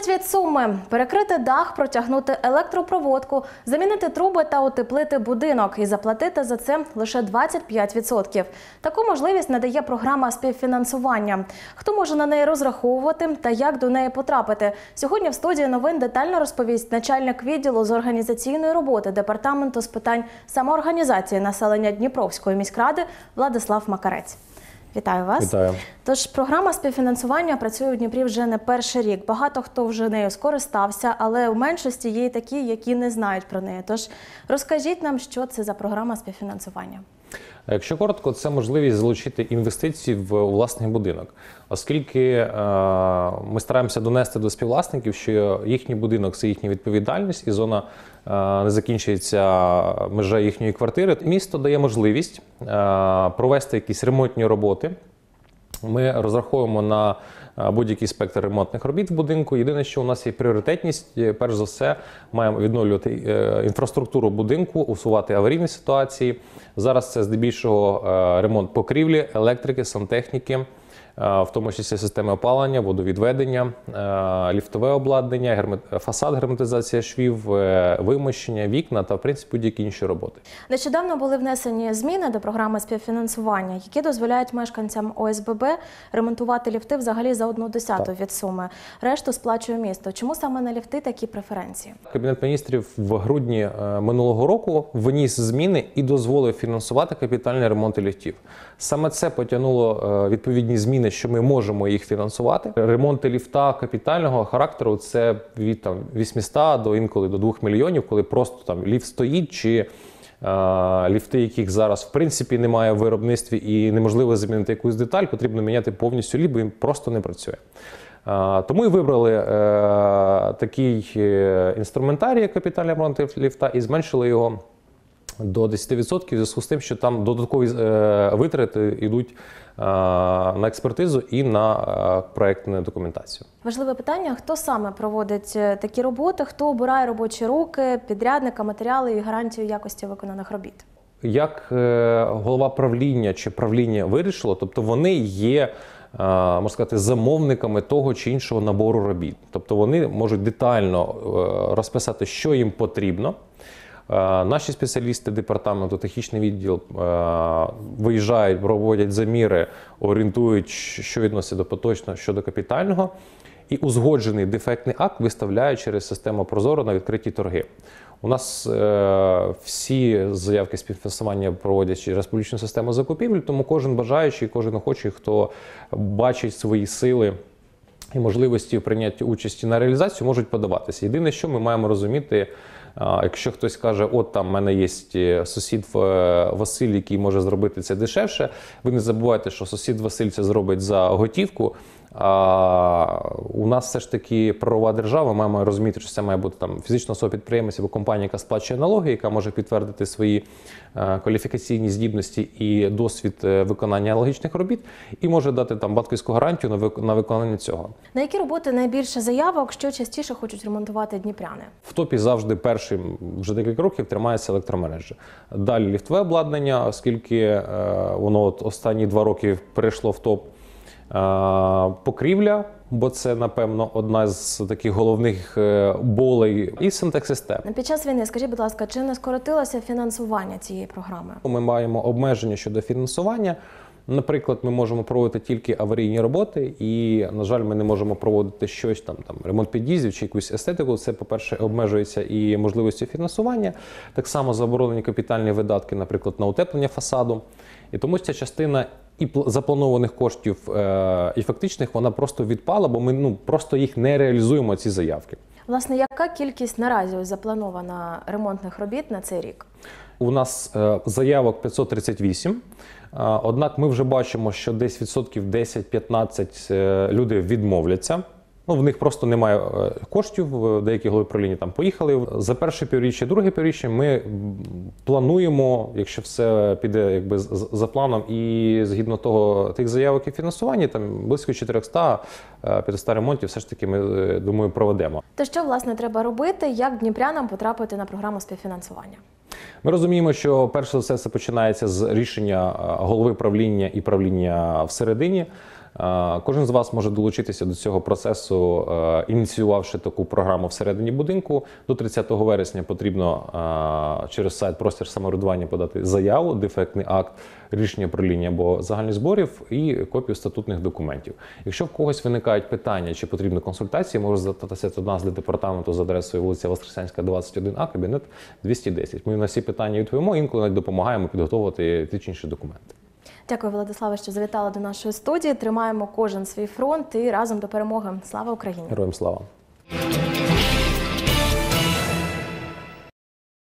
Чверть від суми перекрити дах, протягнути електропроводку, замінити труби та утеплити будинок і заплатити за це лише 25%. Таку можливість надає програма співфінансування. Хто може на неї розраховувати та як до неї потрапити? Сьогодні в студії новин детально розповість начальник відділу з організаційної роботи департаменту з питань самоорганізації населення Дніпровської міськради Владислав Макарець. Вітаю вас. Вітаю. Тож програма співфінансування працює у Дніпрі вже не перший рік. Багато хто вже нею скористався, але у меншості є і такі, які не знають про неї. Тож розкажіть нам, що це за програма співфінансування. Якщо коротко, це можливість залучити інвестиції в власний будинок, оскільки е, ми стараємося донести до співвласників, що їхній будинок це їхня відповідальність, і зона е, не закінчується межа їхньої квартири. Місто дає можливість е, провести якісь ремонтні роботи. Ми розраховуємо на будь-який спектр ремонтних робіт в будинку. Єдине, що у нас є пріоритетність, перш за все, маємо відновлювати е, інфраструктуру будинку, усувати аварійні ситуації. Зараз це здебільшого е, ремонт покрівлі, електрики, сантехніки, в тому числі системи опалення, водовідведення, е, ліфтове обладнання, фасад, герметизація швів, е, вимощення, вікна та в принципі будь-які інші роботи. Нещодавно були внесені зміни до програми співфінансування, які дозволяють мешканцям ОСББ ремонтувати ліфти взагалі за одну десяту від суми. Решту сплачує місто. Чому саме на ліфти такі преференції? Кабінет міністрів в грудні е, минулого року вніс зміни і дозволив фінансувати капітальні ремонти ліфтів. Саме це потягнуло е, відповідні зміни, що ми можемо їх фінансувати. Ремонти ліфта капітального характеру це від там 800 до інколи до 2 мільйонів, коли просто там ліфт стоїть чи. е, Ліфти, яких зараз в принципі немає в виробництві і неможливо замінити якусь деталь, потрібно міняти повністю ліфт, бо він просто не працює. Е, Тому і вибрали е, такий е, інструментарій, капітальний ремонт ліфта, і зменшили його до 10% в зв'язку з тим, що там додаткові е, витрати йдуть е, на експертизу і на е, проектну документацію. Важливе питання: хто саме проводить такі роботи, хто обирає робочі руки, підрядника, матеріали і гарантію якості виконаних робіт? Як голова правління чи правління вирішило, тобто вони є. Можна сказати, замовниками того чи іншого набору робіт. Тобто вони можуть детально розписати, що їм потрібно. Е, Наші спеціалісти департаменту, технічний відділ е, виїжджають, проводять заміри, орієнтують, що відноситься до поточного, що до капітального. І узгоджений дефектний акт виставляють через систему Прозоро на відкриті торги. У нас е, всі заявки співфінансування проводять через публічну систему закупівель, тому кожен бажаючий, кожен охочий, хто бачить свої сили і можливості в прийнятті участі на реалізацію, можуть подаватися. Єдине, що ми маємо розуміти. Якщо хтось каже, от там в мене є сусід е, Василь, який може зробити це дешевше, ви не забувайте, що сусід Василь це зробить за готівку. У нас все ж таки правова держава. Маємо розуміти, що це має бути там фізична особа підприємець або компанія, яка сплачує налоги, яка може підтвердити свої е, кваліфікаційні здібності і досвід е, виконання аналогічних робіт, і може дати там банківську гарантію на вик- на виконання цього. На які роботи найбільше заявок, що частіше хочуть ремонтувати дніпряни? В топі завжди першим вже декілька років тримається електромережа. Далі ліфтове обладнання, оскільки е, воно от останні два роки перейшло в топ. Покрівля, бо це, напевно, одна з таких головних е, болей, і синтекс-система. Під час війни, скажіть, будь ласка, чи не скоротилося фінансування цієї програми? Ми маємо обмеження щодо фінансування. Наприклад, ми можемо проводити тільки аварійні роботи, і, на жаль, ми не можемо проводити щось там, там ремонт під'їздів чи якусь естетику. Це, по-перше, обмежується і можливістю фінансування. Так само заборонені капітальні видатки, наприклад, на утеплення фасаду. І тому ця частина і запланованих коштів, е, і фактичних вона просто відпала, бо ми ну просто їх не реалізуємо, ці заявки. Власне, яка кількість наразі запланована ремонтних робіт на цей рік? У нас е, заявок 538. Е, Однак ми вже бачимо, що десь відсотків 10-15 е, люди відмовляться. Ну, в них просто немає е, коштів. Деякі голови правління там поїхали. За перше півріччя, друге півріччя ми плануємо, якщо все піде якби за планом і згідно того тих заявок і фінансування, там близько 400 е, 500 ремонтів, все ж таки ми е, думаю проведемо. То що власне треба робити, як дніпрянам потрапити на програму співфінансування? Ми розуміємо, що перше за все це починається з рішення голови правління і правління всередині. Е, Кожен з вас може долучитися до цього процесу, е, ініціювавши таку програму всередині будинку. До 30 вересня потрібно е, через сайт простір самоврядування подати заяву, дефектний акт, рішення управління або загальних зборів і копію статутних документів. Якщо в когось виникають питання чи потрібні консультації, можуть звертатися до нас для департаменту за адресою вулиця Воскресенська, 21А, кабінет 210. Ми на всі питання відповімо, інколи навіть допомагаємо підготовити ті чи інші документи. Дякую, Владиславе, що завітала до нашої студії. Тримаємо кожен свій фронт і разом до перемоги. Слава Україні! Героям слава!